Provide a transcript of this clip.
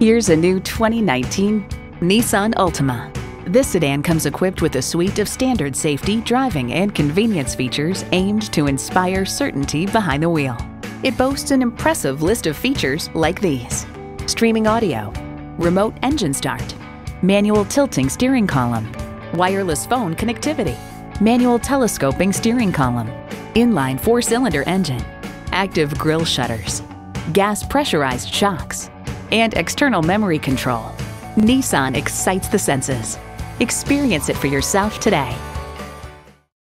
Here's a new 2019 Nissan Altima. This sedan comes equipped with a suite of standard safety, driving, and convenience features aimed to inspire certainty behind the wheel. It boasts an impressive list of features like these. Streaming audio, remote engine start, manual tilting steering column, wireless phone connectivity, manual telescoping steering column, inline four-cylinder engine, active grille shutters, gas pressurized shocks, and external memory control. Nissan excites the senses. Experience it for yourself today.